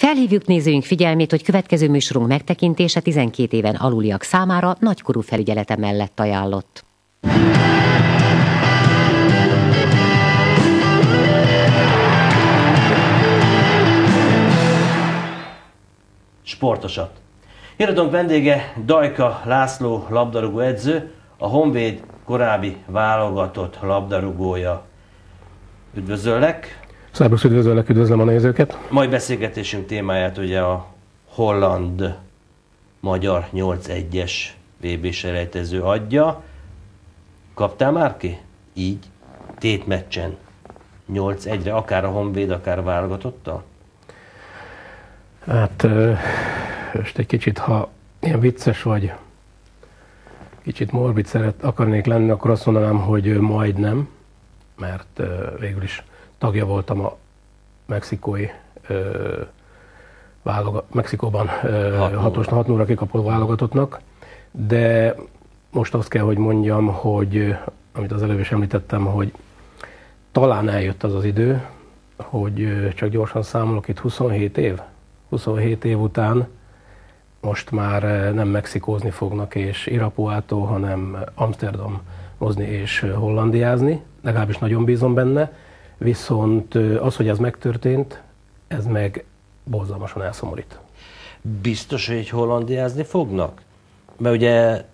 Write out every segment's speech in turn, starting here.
Felhívjuk nézőink figyelmét, hogy következő műsorunk megtekintése 12 éven aluliak számára nagykorú felügyelete mellett ajánlott. Sportosat. Híradónk vendége Dajka László labdarúgó edző, a Honvéd korábbi válogatott labdarúgója. Üdvözöllek! Szerbusz, üdvözöllek, üdvözlöm a nézőket! Mai beszélgetésünk témáját ugye a holland magyar 8-1-es vb selejtező adja. Kaptál már ki? Így? Tétmeccsen 8-1-re, akár a Honvéd, akár válogatottal? Hát most egy kicsit, ha ilyen vicces vagy, kicsit morbid szeret akarnék lenni, akkor azt mondanám, hogy majdnem, mert végül is tagja voltam a mexikói válogat, Mexikóban hatos, hat óra kikapó válogatottnak, de most azt kell, hogy mondjam, hogy amit az előbb is említettem, hogy talán eljött az az idő, hogy csak gyorsan számolok, itt 27 év, 27 év után most már nem mexikózni fognak és Irapuától, hanem Amsterdam mozni és hollandiázni, legalábbis nagyon bízom benne, viszont az, hogy ez megtörtént, ez meg borzalmasan elszomorít. Biztos, hogy hollandiázni fognak? Mert ugye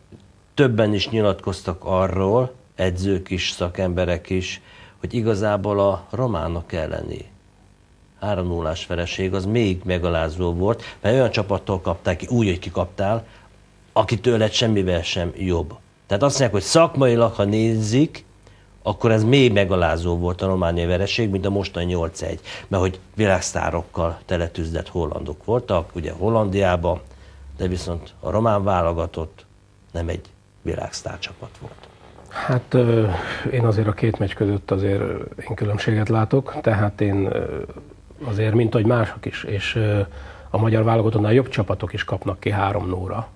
többen is nyilatkoztak arról, edzők is, szakemberek is, hogy igazából a románok elleni 3 0 vereség az még megalázó volt, mert olyan csapattól kapták ki, úgy, hogy kikaptál, aki tőled semmivel sem jobb. Tehát azt mondják, hogy szakmailag, ha nézik, akkor ez még megalázó volt a romániai vereség, mint a mostani 8-1, mert hogy világsztárokkal teletűzdett hollandok voltak, ugye Hollandiában, de viszont a román válogatott nem egy világsztár csapat volt. Hát én azért a két meccs között azért én különbséget látok, tehát én azért, mint hogy mások is, és a magyar válogatottnál jobb csapatok is kapnak ki három nóra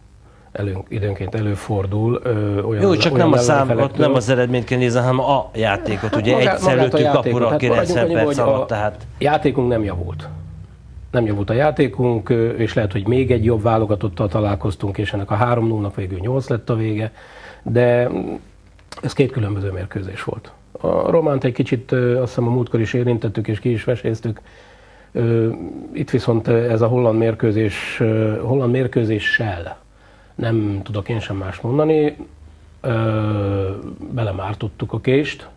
elő, időnként előfordul. Ö, olyan, Jó, csak olyan nem a számot, nem az eredményt kell nézni, hanem a játékot. Ugye magát, egyszer lőttük kapura a 90 perc alatt, tehát... játékunk nem javult. Nem javult a játékunk, és lehet, hogy még egy jobb válogatottal találkoztunk, és ennek a három 0 végül 8 lett a vége, de ez két különböző mérkőzés volt. A Románt egy kicsit azt hiszem a múltkor is érintettük, és ki is veséztük. Itt viszont ez a holland mérkőzés, holland mérkőzéssel nem tudok én sem más mondani. Belemártottuk a kést.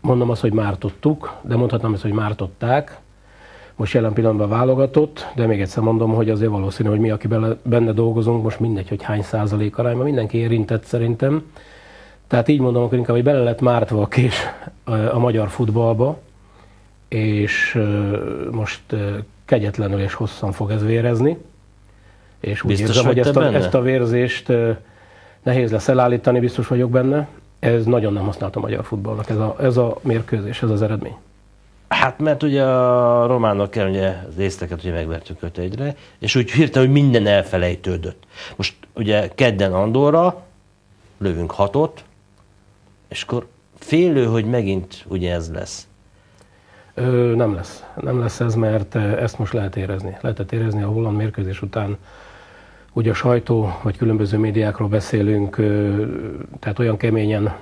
Mondom azt, hogy mártottuk, de mondhatnám ezt, hogy mártották. Most jelen pillanatban válogatott, de még egyszer mondom, hogy azért valószínű, hogy mi, aki benne dolgozunk, most mindegy, hogy hány százalék arányban, mindenki érintett szerintem. Tehát így mondom, akkor inkább, hogy bele lett mártva a kés a magyar futballba, és most kegyetlenül és hosszan fog ez vérezni és úgy biztos érzem, hogy ezt a, ezt a vérzést nehéz lesz elállítani, biztos vagyok benne. Ez nagyon nem használt a magyar futballnak, ez a, ez a mérkőzés, ez az eredmény. Hát mert ugye a románok kell, ugye az észteket ugye megvertük öt egyre, és úgy hirtelen, hogy minden elfelejtődött. Most ugye kedden Andorra, lövünk hatot, és akkor félő, hogy megint ugye ez lesz. Ö, nem lesz. Nem lesz ez, mert ezt most lehet érezni. Lehetett érezni a holland mérkőzés után Ugye a sajtó, vagy különböző médiákról beszélünk, tehát olyan keményen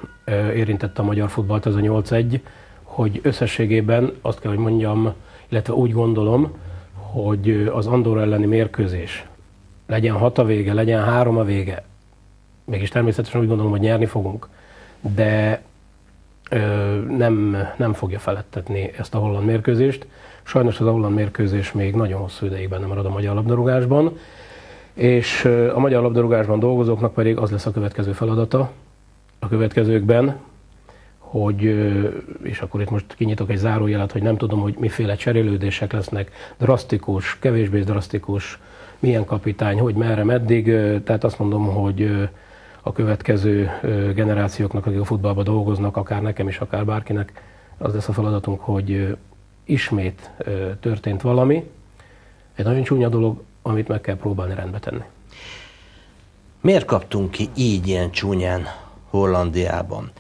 érintette a magyar futballt ez a 8-1, hogy összességében azt kell, hogy mondjam, illetve úgy gondolom, hogy az Andorra elleni mérkőzés legyen hat a vége, legyen három a vége, mégis természetesen úgy gondolom, hogy nyerni fogunk, de ö, nem, nem fogja felettetni ezt a holland mérkőzést. Sajnos az a holland mérkőzés még nagyon hosszú ideig benne marad a magyar labdarúgásban, és a magyar labdarúgásban dolgozóknak pedig az lesz a következő feladata a következőkben, hogy, és akkor itt most kinyitok egy zárójelet, hogy nem tudom, hogy miféle cserélődések lesznek, drasztikus, kevésbé drasztikus, milyen kapitány, hogy merre, meddig, tehát azt mondom, hogy a következő generációknak, akik a futballban dolgoznak, akár nekem is, akár bárkinek, az lesz a feladatunk, hogy ismét történt valami. Egy nagyon csúnya dolog, amit meg kell próbálni rendbe tenni. Miért kaptunk ki így ilyen csúnyán Hollandiában?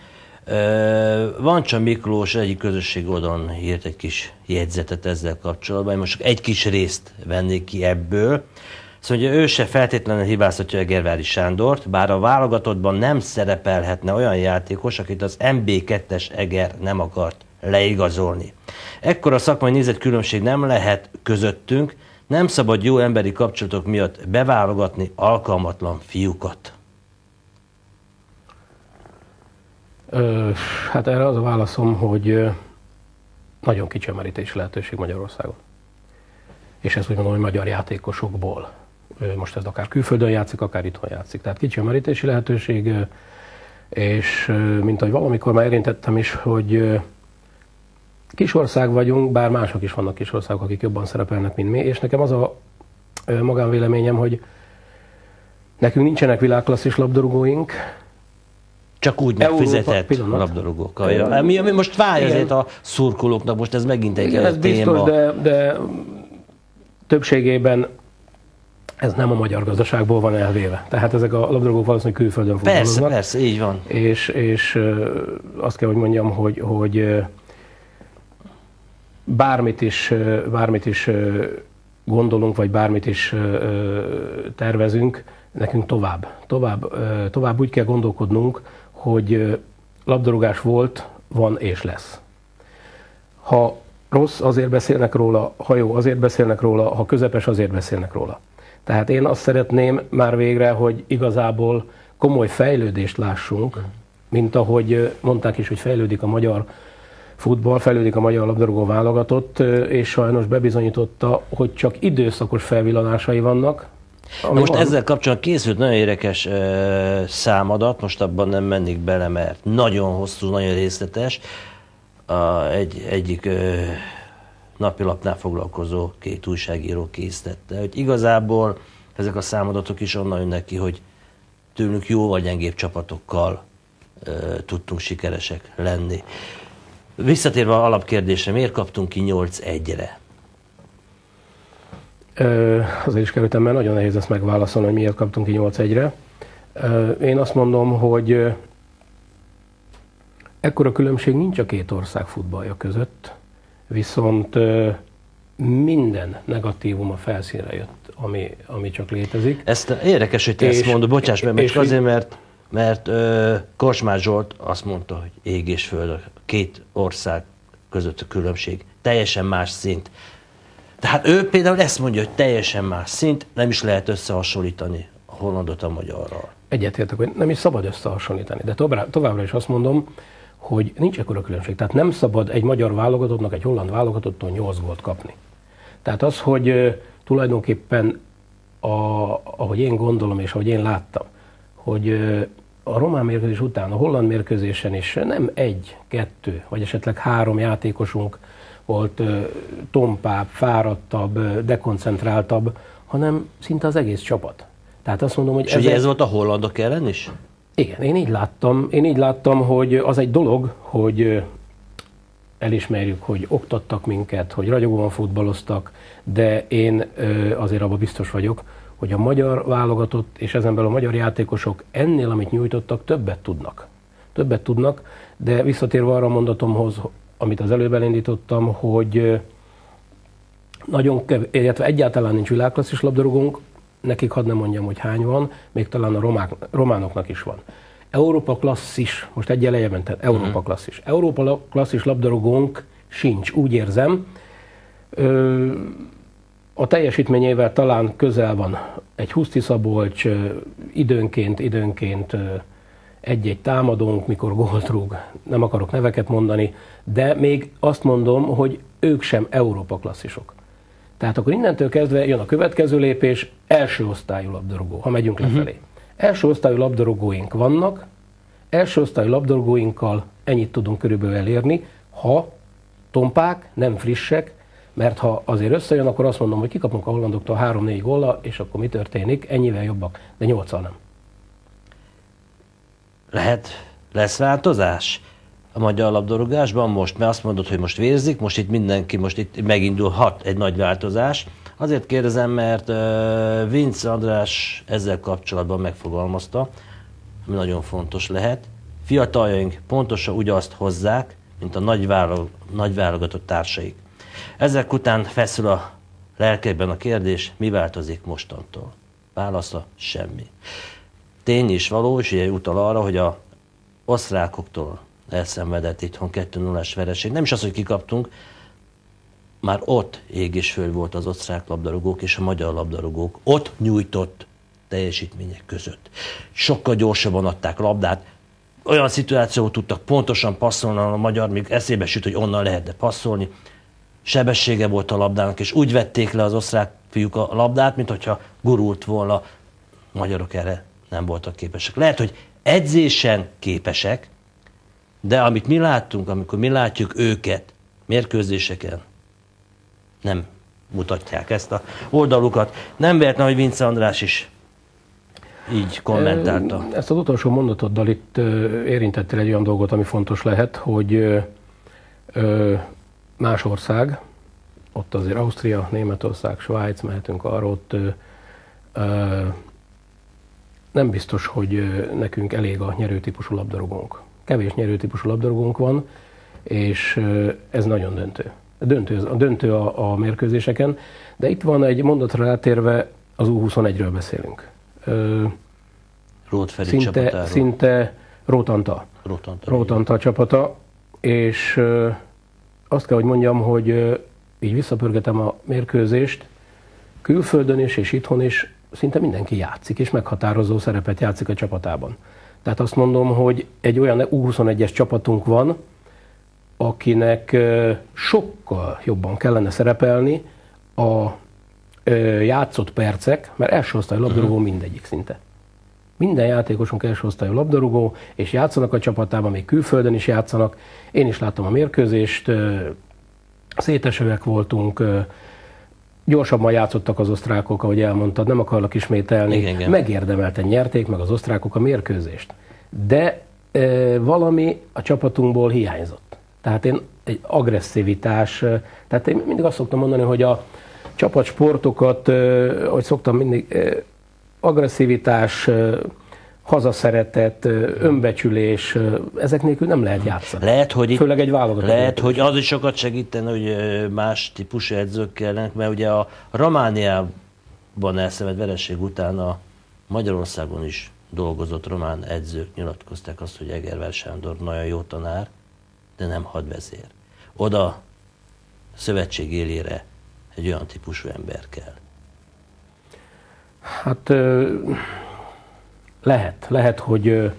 Vancsa Miklós egyik közösség oldalon írt egy kis jegyzetet ezzel kapcsolatban. Én most egy kis részt vennék ki ebből. Szóval ugye ő se feltétlenül hibáztatja a Gervári Sándort, bár a válogatottban nem szerepelhetne olyan játékos, akit az MB2-es Eger nem akart leigazolni. Ekkor a szakmai nézet különbség nem lehet közöttünk, nem szabad jó emberi kapcsolatok miatt beválogatni alkalmatlan fiúkat. Ö, hát erre az a válaszom, hogy nagyon kicsi a merítési lehetőség Magyarországon. És ezt úgy mondom, hogy magyar játékosokból. Most ez akár külföldön játszik, akár itthon játszik. Tehát kicsi a merítési lehetőség, és mint ahogy valamikor már érintettem is, hogy kisország vagyunk, bár mások is vannak kisországok, akik jobban szerepelnek, mint mi, és nekem az a magánvéleményem, hogy nekünk nincsenek világklasszis labdarúgóink, csak úgy megfizetett Európa, labdarúgók. Ami, ami most fáj azért a szurkolóknak, most ez megint egy Igen, ez téma. biztos, de, de többségében ez nem a magyar gazdaságból van elvéve. Tehát ezek a labdarúgók valószínűleg külföldön futballoznak. Persze, persze, így van. És, és azt kell, hogy mondjam, hogy, hogy bármit is, bármit is gondolunk, vagy bármit is tervezünk, nekünk tovább. Tovább, tovább úgy kell gondolkodnunk, hogy labdarúgás volt, van és lesz. Ha rossz, azért beszélnek róla, ha jó, azért beszélnek róla, ha közepes, azért beszélnek róla. Tehát én azt szeretném már végre, hogy igazából komoly fejlődést lássunk, mint ahogy mondták is, hogy fejlődik a magyar futball, fejlődik a magyar labdarúgó válogatott, és sajnos bebizonyította, hogy csak időszakos felvillanásai vannak, ami most van. ezzel kapcsolatban készült nagyon érdekes uh, számadat, most abban nem mennék bele, mert nagyon hosszú, nagyon részletes. A, egy, egyik uh, napilapnál foglalkozó két újságíró készítette, hogy igazából ezek a számadatok is onnan jönnek ki, hogy tőlünk jó vagy gyengébb csapatokkal uh, tudtunk sikeresek lenni. Visszatérve a alapkérdésre, miért kaptunk ki 8-1-re? Azért is kerültem, mert nagyon nehéz ezt megválaszolni, hogy miért kaptunk ki 8-1-re. Én azt mondom, hogy ekkora különbség nincs a két ország futballja között, viszont minden negatívum a felszínre jött, ami, ami csak létezik. Ezt érdekes, hogy te és, ezt mondod, bocsáss meg, és azért, mert, mert ö, Korsmár Zsolt azt mondta, hogy ég és föld, a két ország között a különbség, teljesen más szint. Tehát ő például ezt mondja, hogy teljesen más szint, nem is lehet összehasonlítani a hollandot a magyarral. Egyetértek, hogy nem is szabad összehasonlítani, de továbbra is azt mondom, hogy nincs ekkora különbség. Tehát nem szabad egy magyar válogatottnak egy holland válogatottól 8 gólt kapni. Tehát az, hogy tulajdonképpen, a, ahogy én gondolom és ahogy én láttam, hogy a román mérkőzés után, a holland mérkőzésen is nem egy, kettő, vagy esetleg három játékosunk volt tompább, fáradtabb, dekoncentráltabb, hanem szinte az egész csapat. Tehát azt mondom, hogy... És ez, ugye ez volt a hollandok ellen is? Igen, én így láttam. Én így láttam, hogy az egy dolog, hogy elismerjük, hogy oktattak minket, hogy ragyogóan futballoztak, de én azért abban biztos vagyok, hogy a magyar válogatott és ezen belül a magyar játékosok ennél, amit nyújtottak, többet tudnak. Többet tudnak, de visszatérve arra a mondatomhoz, amit az előbb elindítottam, hogy nagyon kevés, illetve egyáltalán nincs világklasszis labdarúgónk, nekik hadd nem mondjam, hogy hány van, még talán a romák, románoknak is van. Európa klasszis, most egy elejében, tehát Európa uh-huh. klasszis. Európa klasszis labdarúgónk sincs, úgy érzem. Ö, a teljesítményével talán közel van egy Huszti Szabolcs, időnként, időnként egy-egy támadónk, mikor gólt rúg, nem akarok neveket mondani, de még azt mondom, hogy ők sem Európa klasszisok. Tehát akkor innentől kezdve jön a következő lépés, első osztályú labdarúgó, ha megyünk uh-huh. lefelé. Első osztályú labdarúgóink vannak, első osztályú labdarúgóinkkal ennyit tudunk körülbelül elérni, ha tompák, nem frissek, mert ha azért összejön, akkor azt mondom, hogy kikapunk a hollandoktól 3-4 góllal, és akkor mi történik? Ennyivel jobbak, de 8 nem. Lehet, lesz változás a magyar labdarúgásban most, mert azt mondod, hogy most vérzik, most itt mindenki, most itt megindulhat egy nagy változás. Azért kérdezem, mert Vince András ezzel kapcsolatban megfogalmazta, ami nagyon fontos lehet, Fiataljaink pontosan ugyazt hozzák, mint a nagy, válog, nagy társaik. Ezek után feszül a lelkekben a kérdés, mi változik mostantól? Válasza semmi. Tény is való, és utal arra, hogy a osztrákoktól elszenvedett itthon 2-0-es vereség. Nem is az, hogy kikaptunk, már ott ég és föl volt az osztrák labdarúgók és a magyar labdarúgók. Ott nyújtott teljesítmények között. Sokkal gyorsabban adták labdát, olyan szituációt tudtak pontosan passzolni a magyar, még eszébe süt, hogy onnan lehetne passzolni. Sebessége volt a labdának, és úgy vették le az osztrák fiúk a labdát, mint hogyha gurult volna. A magyarok erre nem voltak képesek. Lehet, hogy edzésen képesek, de amit mi láttunk, amikor mi látjuk őket mérkőzéseken, nem mutatják ezt a oldalukat. Nem véletlen, hogy Vince András is így kommentálta. Ezt az utolsó mondatoddal itt érintettél egy olyan dolgot, ami fontos lehet, hogy más ország, ott azért Ausztria, Németország, Svájc, mehetünk arra, ott nem biztos, hogy nekünk elég a nyerőtípusú labdarúgónk. Kevés nyerőtípusú labdarúgónk van, és ez nagyon döntő. Döntő, a döntő a, a mérkőzéseken, de itt van egy mondatra rátérve, az U21-ről beszélünk. Rót szinte, csapatáról. szinte Rótanta. Rótanta. Rótanta csapata, és azt kell, hogy mondjam, hogy így visszapörgetem a mérkőzést, külföldön is és itthon is szinte mindenki játszik, és meghatározó szerepet játszik a csapatában. Tehát azt mondom, hogy egy olyan U21-es csapatunk van, akinek sokkal jobban kellene szerepelni a játszott percek, mert első osztály labdarúgó uh-huh. mindegyik szinte. Minden játékosunk első osztályú labdarúgó, és játszanak a csapatában, még külföldön is játszanak. Én is láttam a mérkőzést, szétesőek voltunk, gyorsabban játszottak az osztrákok, ahogy elmondtad, nem akarlak ismételni. Igen, igen. Megérdemelten nyerték meg az osztrákok a mérkőzést. De e, valami a csapatunkból hiányzott. Tehát én egy agresszivitás, tehát én mindig azt szoktam mondani, hogy a csapatsportokat, hogy szoktam mindig, agresszivitás, hazaszeretet, önbecsülés, ezek nélkül nem lehet játszani. Lehet, hogy itt, Főleg egy válogatott. Lehet, hogy az is sokat segítene, hogy más típusú edzők kellene, mert ugye a Romániában elszenved vereség után a Magyarországon is dolgozott román edzők nyilatkozták azt, hogy Egerver Sándor nagyon jó tanár, de nem hadvezér. Oda szövetség élére egy olyan típusú ember kell. Hát lehet, lehet, hogy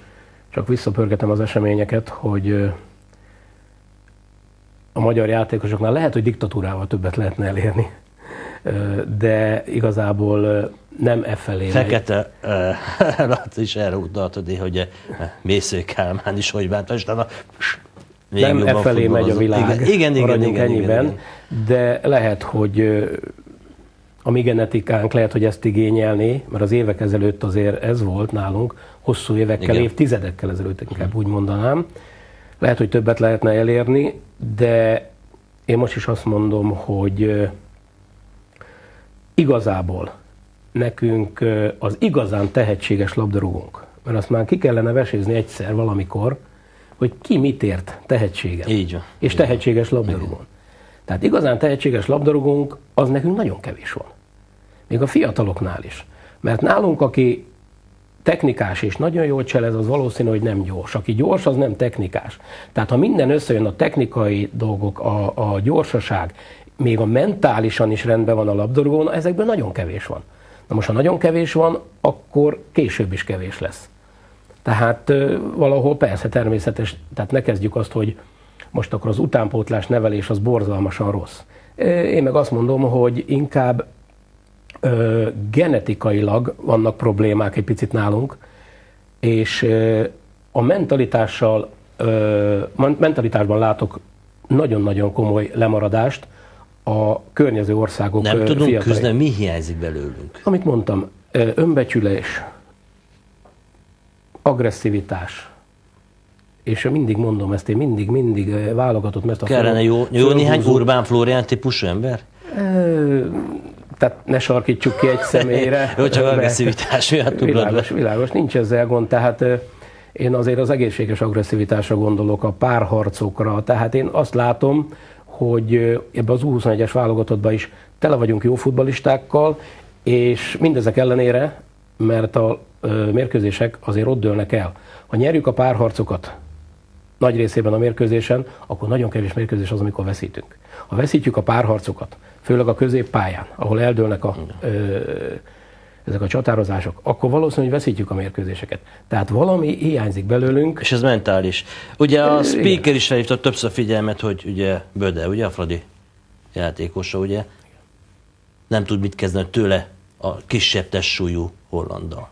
csak visszapörgetem az eseményeket, hogy a magyar játékosoknál lehet, hogy diktatúrával többet lehetne elérni, de igazából nem e felé Fekete Laci is erre utaltad, hogy Mésző Kálmán is hogy vált, és a nem e felé megy a világ, igen, igen, igen, igen, ennyiben, igen, igen. de lehet, hogy a mi genetikánk lehet, hogy ezt igényelni, mert az évek ezelőtt azért ez volt nálunk, hosszú évekkel, Igen. évtizedekkel ezelőtt inkább úgy mondanám. Lehet, hogy többet lehetne elérni, de én most is azt mondom, hogy igazából nekünk az igazán tehetséges labdarúgónk, mert azt már ki kellene vesézni egyszer valamikor, hogy ki mit ért tehetséget. Így van. És tehetséges labdarúgón. Tehát igazán tehetséges labdarúgónk, az nekünk nagyon kevés van. Még a fiataloknál is. Mert nálunk, aki technikás és nagyon jól cselez, az valószínű, hogy nem gyors. Aki gyors, az nem technikás. Tehát ha minden összejön, a technikai dolgok, a, a gyorsaság, még a mentálisan is rendben van a labdarúgón, ezekből nagyon kevés van. Na most, ha nagyon kevés van, akkor később is kevés lesz. Tehát valahol persze természetes, tehát ne kezdjük azt, hogy most akkor az utánpótlás nevelés az borzalmasan rossz. Én meg azt mondom, hogy inkább ö, genetikailag vannak problémák egy picit nálunk, és ö, a mentalitással, ö, mentalitásban látok nagyon-nagyon komoly lemaradást a környező országok Nem tudunk fiatalai. küzdeni, mi hiányzik belőlünk? Amit mondtam, önbecsülés, agresszivitás, és mindig mondom ezt, én mindig, mindig válogatott, mert a Kellene jó, jó néhány Urbán Florian típusú ember? Tehát ne sarkítsuk ki egy személyre. Jó, csak agresszivitás miatt Világos, világos, nincs ezzel gond. Tehát Én azért az egészséges agresszivitásra gondolok, a párharcokra, tehát én azt látom, hogy ebbe az U21-es válogatottban is tele vagyunk jó futbalistákkal, és mindezek ellenére, mert a mérkőzések azért ott dőlnek el. Ha nyerjük a párharcokat nagy részében a mérkőzésen, akkor nagyon kevés mérkőzés az, amikor veszítünk. Ha veszítjük a párharcokat, főleg a középpályán, ahol eldőlnek a, ö, ezek a csatározások, akkor valószínűleg veszítjük a mérkőzéseket. Tehát valami hiányzik belőlünk. És ez mentális. Ugye a speaker is felhívta többször figyelmet, hogy ugye Böde, ugye a Fradi játékosa, ugye nem tud mit kezdeni tőle a kisebb testsúlyú hollandal.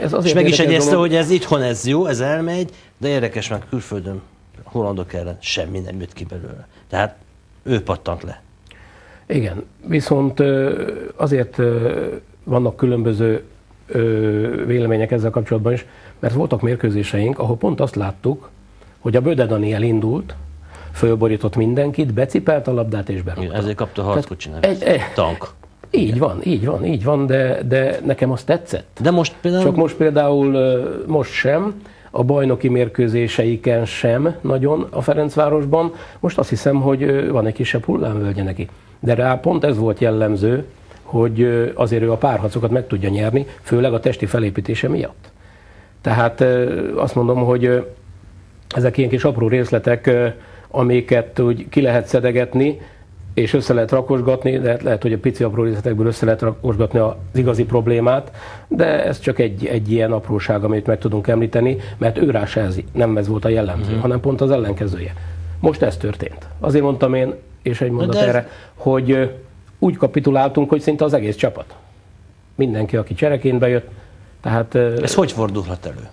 Ez azért és meg is egyezte, dolog... hogy ez itthon ez jó, ez elmegy, de érdekes meg külföldön hollandok ellen semmi nem jött ki belőle. Tehát ő pattant le. Igen, viszont azért vannak különböző vélemények ezzel kapcsolatban is, mert voltak mérkőzéseink, ahol pont azt láttuk, hogy a Böde Daniel indult, fölborított mindenkit, becipelt a labdát és berúgta. Ezért kapta a harckocsi egy, egy, Tank. Így van, így van, így van, de, de nekem az tetszett. De most például... Csak most például most sem, a bajnoki mérkőzéseiken sem nagyon a Ferencvárosban. Most azt hiszem, hogy van egy kisebb hullámvölgye neki. De rá pont ez volt jellemző, hogy azért ő a párharcokat meg tudja nyerni, főleg a testi felépítése miatt. Tehát azt mondom, hogy ezek ilyen kis apró részletek, amiket úgy ki lehet szedegetni, és össze lehet rakosgatni, de lehet, hogy a pici apró részletekből össze lehet rakosgatni az igazi problémát, de ez csak egy, egy ilyen apróság, amit meg tudunk említeni, mert ő rá se ez, nem ez volt a jellemző, uh-huh. hanem pont az ellenkezője. Most ez történt. Azért mondtam én, és egy mondat ez... erre, hogy úgy kapituláltunk, hogy szinte az egész csapat. Mindenki, aki csereként bejött. Tehát, ez hogy fordulhat elő?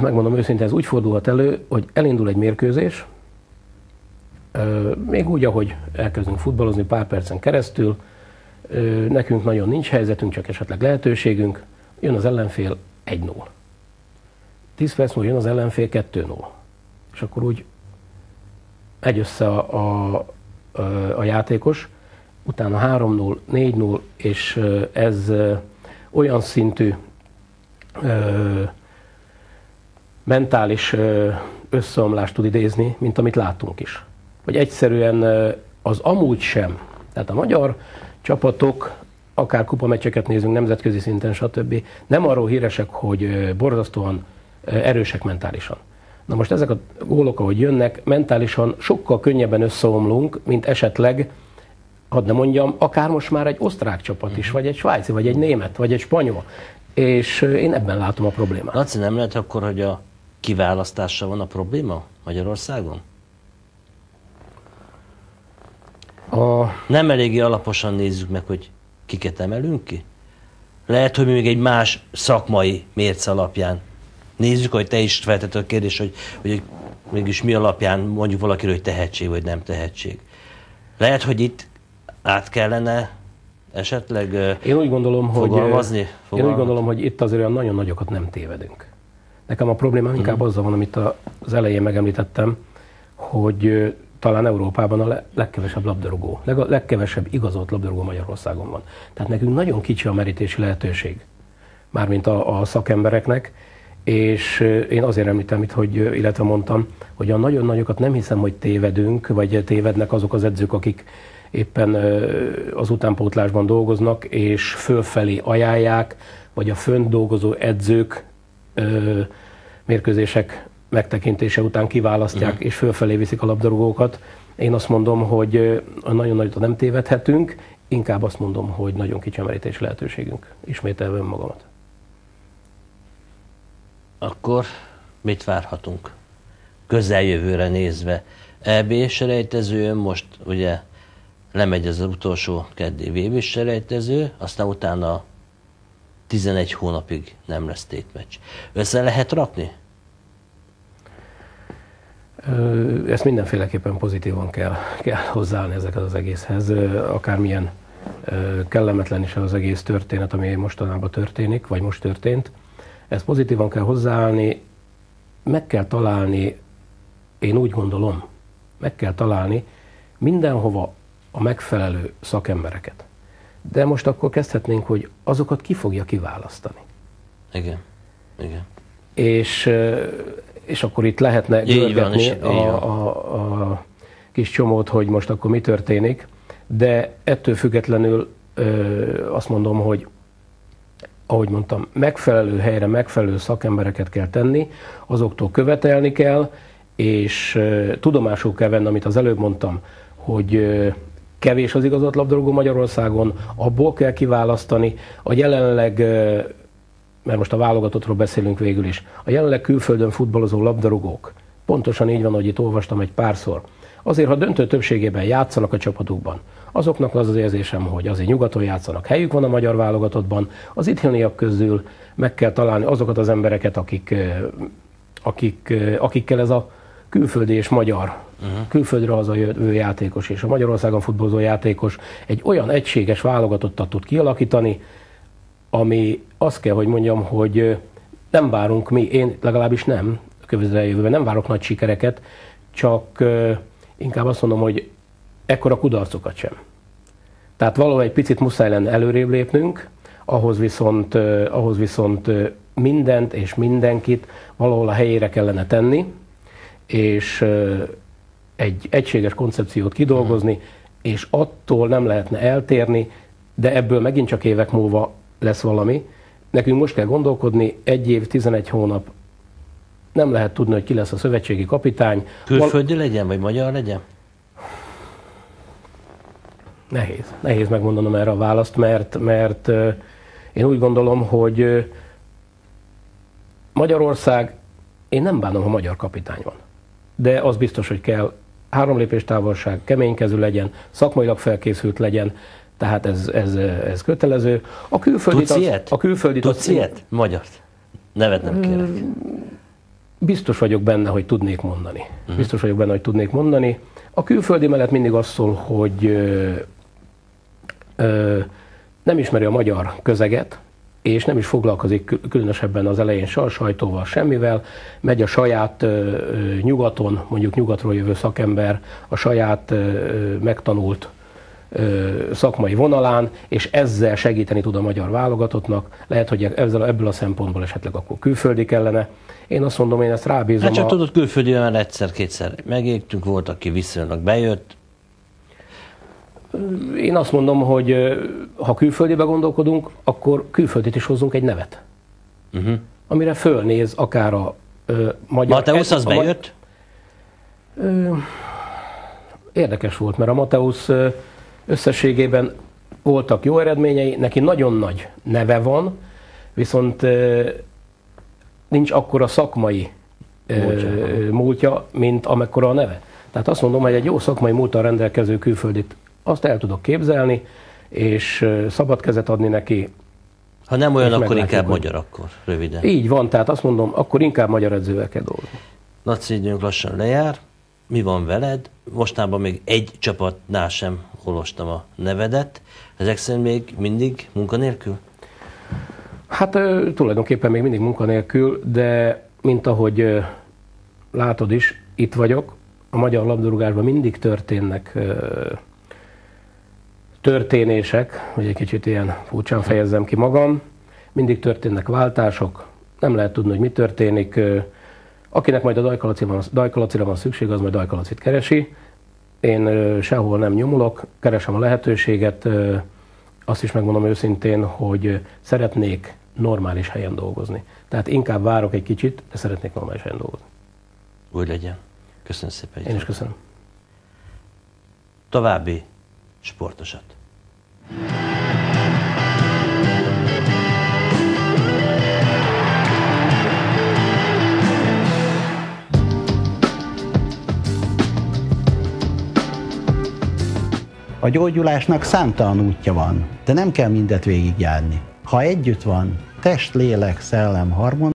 Megmondom őszintén, ez úgy fordulhat elő, hogy elindul egy mérkőzés, még úgy, ahogy elkezdünk futballozni pár percen keresztül, nekünk nagyon nincs helyzetünk, csak esetleg lehetőségünk, jön az ellenfél 1-0. 10 perc múlva jön az ellenfél 2-0. És akkor úgy megy össze a, a, a játékos, utána 3-0, 4-0, és ez olyan szintű ö, mentális összeomlást tud idézni, mint amit látunk is hogy egyszerűen az amúgy sem. Tehát a magyar csapatok, akár kupameccseket nézünk nemzetközi szinten, stb. nem arról híresek, hogy borzasztóan erősek mentálisan. Na most ezek a gólok, ahogy jönnek, mentálisan sokkal könnyebben összeomlunk, mint esetleg, hadd ne mondjam, akár most már egy osztrák csapat is, vagy egy svájci, vagy egy német, vagy egy spanyol. És én ebben látom a problémát. Laci, nem lehet akkor, hogy a kiválasztással van a probléma Magyarországon? A... Nem eléggé alaposan nézzük meg, hogy kiket emelünk ki? Lehet, hogy még egy más szakmai mérce alapján nézzük, hogy te is feltetted a kérdést, hogy, hogy mégis mi alapján mondjuk valakiről, hogy tehetség vagy nem tehetség. Lehet, hogy itt át kellene esetleg én úgy gondolom, fogalmazni? Hogy, fogalmazni? Én úgy gondolom, hogy itt azért olyan nagyon nagyokat nem tévedünk. Nekem a probléma inkább uh-huh. azzal van, amit az elején megemlítettem, hogy talán Európában a legkevesebb labdarúgó, leg, legkevesebb igazolt labdarúgó Magyarországon van. Tehát nekünk nagyon kicsi a merítési lehetőség, mármint a, a szakembereknek, és én azért említem itt, hogy, illetve mondtam, hogy a nagyon nagyokat nem hiszem, hogy tévedünk, vagy tévednek azok az edzők, akik éppen az utánpótlásban dolgoznak, és fölfelé ajánlják, vagy a fönt dolgozó edzők mérkőzések megtekintése után kiválasztják uh-huh. és fölfelé viszik a labdarúgókat. Én azt mondom, hogy nagyon nagyot nem tévedhetünk, inkább azt mondom, hogy nagyon kicsi emelítési lehetőségünk. Ismételve önmagamat. Akkor mit várhatunk? Közeljövőre nézve. EB selejtező, most ugye lemegy az utolsó keddi VB selejtező, aztán utána 11 hónapig nem lesz tétmeccs. Össze lehet rakni? Ezt mindenféleképpen pozitívan kell, kell hozzáállni ezeket az egészhez, akármilyen kellemetlen is az egész történet, ami mostanában történik, vagy most történt. Ezt pozitívan kell hozzáállni, meg kell találni, én úgy gondolom, meg kell találni mindenhova a megfelelő szakembereket. De most akkor kezdhetnénk, hogy azokat ki fogja kiválasztani. Igen. Igen. És, és akkor itt lehetne görgetni a, a, a kis csomót, hogy most akkor mi történik, de ettől függetlenül ö, azt mondom, hogy ahogy mondtam, megfelelő helyre megfelelő szakembereket kell tenni, azoktól követelni kell, és ö, tudomásul kell venni, amit az előbb mondtam, hogy ö, kevés az igazolt labdarúgó Magyarországon, abból kell kiválasztani, a jelenleg mert most a válogatottról beszélünk végül is, a jelenleg külföldön futballozó labdarúgók, pontosan így van, hogy itt olvastam egy párszor, azért, ha döntő többségében játszanak a csapatukban, azoknak az az érzésem, hogy azért nyugaton játszanak, helyük van a magyar válogatottban, az itthoniak közül meg kell találni azokat az embereket, akik, akik, akikkel ez a külföldi és magyar, uh-huh. külföldre hazajövő játékos és a Magyarországon futballozó játékos egy olyan egységes válogatottat tud kialakítani, ami azt kell, hogy mondjam, hogy nem várunk mi, én legalábbis nem, a közeljövőben nem várok nagy sikereket, csak inkább azt mondom, hogy ekkora kudarcokat sem. Tehát valahol egy picit muszáj lenne előrébb lépnünk, ahhoz viszont, ahhoz viszont mindent és mindenkit valahol a helyére kellene tenni, és egy egységes koncepciót kidolgozni, és attól nem lehetne eltérni, de ebből megint csak évek múlva lesz valami. Nekünk most kell gondolkodni, egy év, 11 hónap, nem lehet tudni, hogy ki lesz a szövetségi kapitány. Külföldi Val- legyen, vagy magyar legyen? Nehéz. Nehéz megmondanom erre a választ, mert, mert én úgy gondolom, hogy Magyarország, én nem bánom, ha magyar kapitány van. De az biztos, hogy kell három lépés távolság, keménykező legyen, szakmailag felkészült legyen, tehát ez, ez, ez kötelező. A külföldi Tudsz ilyet? A külföldi Tudsz ilyet? Magyart. Nevet nem kérek. Biztos vagyok benne, hogy tudnék mondani. Uh-huh. Biztos vagyok benne, hogy tudnék mondani. A külföldi mellett mindig az szól, hogy ö, ö, nem ismeri a magyar közeget, és nem is foglalkozik különösebben az elején se a sajtóval, semmivel, megy a saját ö, nyugaton, mondjuk nyugatról jövő szakember, a saját ö, megtanult szakmai vonalán, és ezzel segíteni tud a magyar válogatottnak. Lehet, hogy ezzel, ebből a szempontból esetleg akkor külföldi kellene. Én azt mondom, én ezt rábízom. Hát csak a... tudod, külföldi olyan egyszer-kétszer megégtünk, volt, aki viszonylag bejött. Én azt mondom, hogy ha külföldibe gondolkodunk, akkor külföldit is hozzunk egy nevet. Uh-huh. Amire fölnéz akár a ö, magyar... Mateusz az bejött? Ö, érdekes volt, mert a Mateusz Összességében voltak jó eredményei, neki nagyon nagy neve van, viszont nincs akkora szakmai múltja, múltja mint amekkora a neve. Tehát azt mondom, hogy egy jó szakmai múltal rendelkező külföldit azt el tudok képzelni, és szabad kezet adni neki. Ha nem olyan, akkor inkább magyar akkor, röviden. Így van, tehát azt mondom, akkor inkább magyar edzővel kell dolgozni. Laci, időnk lassan lejár. Mi van veled? Mostában még egy csapatnál sem olvastam a nevedet. Ezek szerint még mindig munkanélkül? Hát tulajdonképpen még mindig munkanélkül, de mint ahogy látod is, itt vagyok. A magyar labdarúgásban mindig történnek történések, hogy egy kicsit ilyen furcsán fejezzem ki magam. Mindig történnek váltások, nem lehet tudni, hogy mi történik. Akinek majd a dajkalacira van, dajkalacira van szükség, az majd dajkalacit keresi. Én sehol nem nyomulok, keresem a lehetőséget, azt is megmondom őszintén, hogy szeretnék normális helyen dolgozni. Tehát inkább várok egy kicsit, de szeretnék normális helyen dolgozni. Úgy legyen. Köszönöm szépen. Én is köszönöm. További sportosat. A gyógyulásnak számtalan útja van, de nem kell mindet végigjárni. Ha együtt van, test, lélek, szellem, harmon,